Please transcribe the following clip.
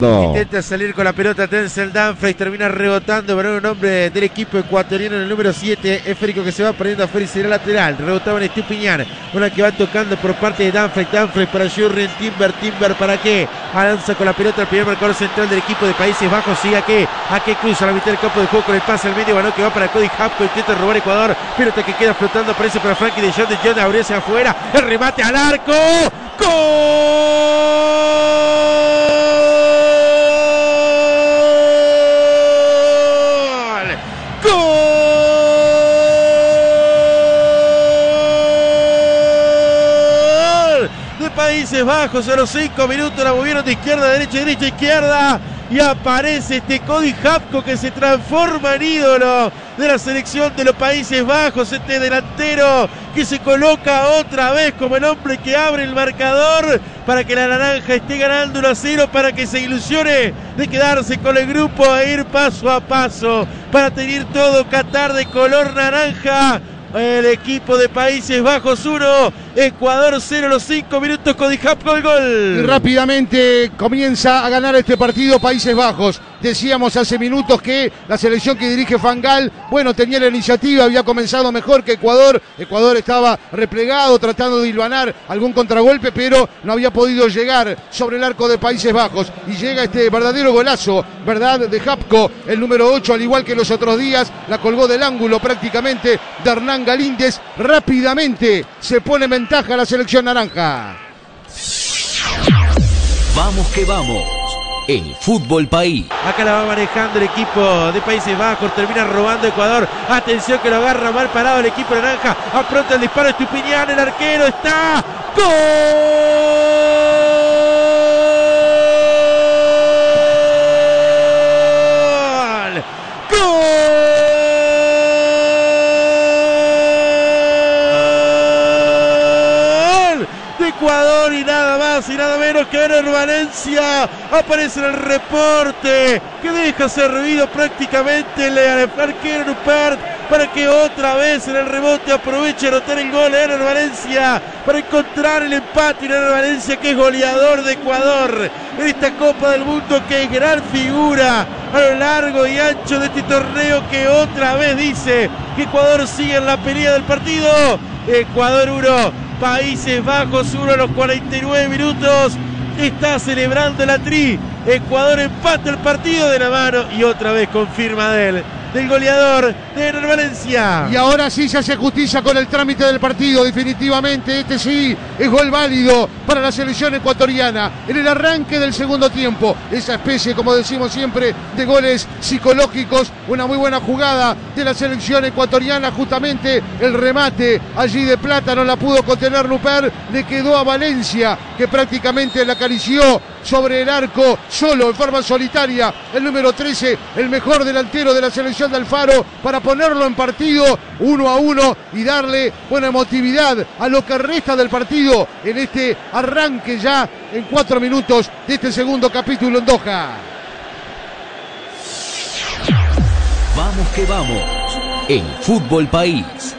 Intenta salir con la pelota Denzel Danfries, termina rebotando para un hombre del equipo ecuatoriano en el número 7, Eférico que se va perdiendo a Félix en lateral, rebotaba en Estupiñán, una que va tocando por parte de Danfries, Danfries para Jurgen Timber, Timber para qué, avanza con la pelota el primer marcador central del equipo de Países Bajos, sigue a qué, a qué cruza la mitad del campo de juego con el pase al medio, balón que va para Cody Hapco, intenta robar Ecuador, pelota que queda flotando, aparece para Frankie de John de John, hacia afuera, el remate al arco, Países Bajos a los 5 minutos la movieron de izquierda derecha, derecha, izquierda. Y aparece este Cody Hapco que se transforma en ídolo de la selección de los Países Bajos. Este delantero que se coloca otra vez como el hombre que abre el marcador para que la naranja esté ganando 1 a 0, para que se ilusione de quedarse con el grupo e ir paso a paso para tener todo Qatar de color naranja. El equipo de Países Bajos 1, Ecuador 0, los 5 minutos, con el gol. Y rápidamente comienza a ganar este partido Países Bajos. Decíamos hace minutos que la selección que dirige Fangal, bueno, tenía la iniciativa, había comenzado mejor que Ecuador. Ecuador estaba replegado, tratando de hilvanar algún contragolpe, pero no había podido llegar sobre el arco de Países Bajos. Y llega este verdadero golazo, ¿verdad? De Japco, el número 8, al igual que los otros días, la colgó del ángulo prácticamente de Hernán Galíndez. Rápidamente se pone en ventaja la selección naranja. Vamos que vamos el fútbol país. Acá la va manejando el equipo de Países Bajos. Termina robando Ecuador. Atención que lo agarra mal parado el equipo naranja. Apronta el disparo Estupiñán. El arquero está. ¡Gol! Y nada más y nada menos que Ener Valencia. Aparece en el reporte que deja servido prácticamente el arquero Rupert para que otra vez en el rebote aproveche anotar el gol Ener Valencia para encontrar el empate. En Ener Valencia que es goleador de Ecuador en esta Copa del Mundo que es gran figura a lo largo y ancho de este torneo que otra vez dice que Ecuador sigue en la pelea del partido. Ecuador 1 Países Bajos 1 a los 49 minutos está celebrando la tri. Ecuador empata el partido de la mano y otra vez confirma de él del goleador de Valencia. Y ahora sí se hace justicia con el trámite del partido, definitivamente. Este sí es gol válido para la selección ecuatoriana. En el arranque del segundo tiempo, esa especie, como decimos siempre, de goles psicológicos. Una muy buena jugada de la selección ecuatoriana, justamente el remate allí de plata no la pudo contener Luper, le quedó a Valencia, que prácticamente la acarició sobre el arco, solo, en forma solitaria, el número 13, el mejor delantero de la selección de Alfaro, para ponerlo en partido uno a uno y darle buena emotividad a lo que resta del partido en este arranque ya en cuatro minutos de este segundo capítulo en Doha. Vamos que vamos, el fútbol país.